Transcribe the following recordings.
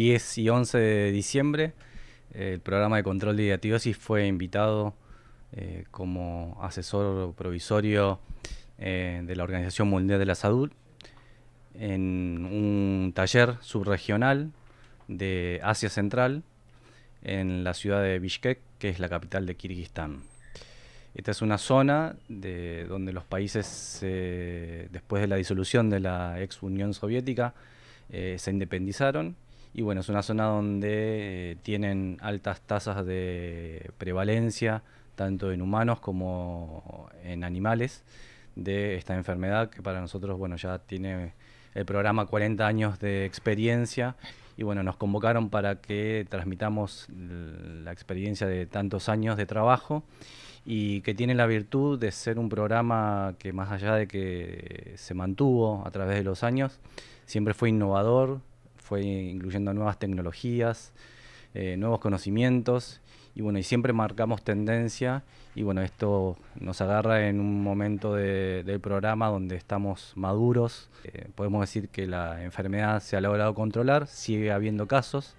10 y 11 de diciembre, el programa de control de diatiosis fue invitado eh, como asesor provisorio eh, de la Organización Mundial de la Salud en un taller subregional de Asia Central en la ciudad de Bishkek, que es la capital de Kirguistán. Esta es una zona de, donde los países, después de la disolución de la ex Unión Soviética, eh, se independizaron y bueno, es una zona donde eh, tienen altas tasas de prevalencia, tanto en humanos como en animales, de esta enfermedad que para nosotros, bueno, ya tiene el programa 40 años de experiencia. Y bueno, nos convocaron para que transmitamos la experiencia de tantos años de trabajo y que tiene la virtud de ser un programa que más allá de que se mantuvo a través de los años, siempre fue innovador, fue incluyendo nuevas tecnologías, eh, nuevos conocimientos y bueno, y siempre marcamos tendencia y bueno, esto nos agarra en un momento del programa donde estamos maduros. Eh, podemos decir que la enfermedad se ha logrado controlar, sigue habiendo casos,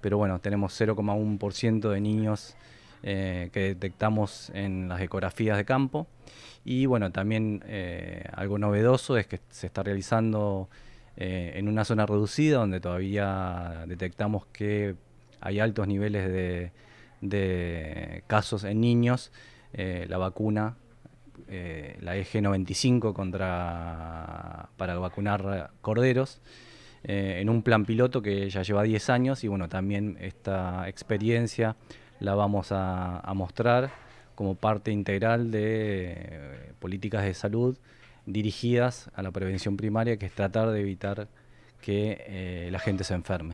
pero bueno, tenemos 0,1% de niños eh, que detectamos en las ecografías de campo. Y bueno, también eh, algo novedoso es que se está realizando eh, en una zona reducida donde todavía detectamos que hay altos niveles de, de casos en niños, la vacuna, la EG95 contra, para vacunar corderos. en un plan piloto que ya lleva 10 años y bueno, también esta experiencia la vamos a, mostrar como parte integral de eh, políticas de salud dirigidas a la prevención primaria, que es tratar de evitar que eh, la gente se enferme.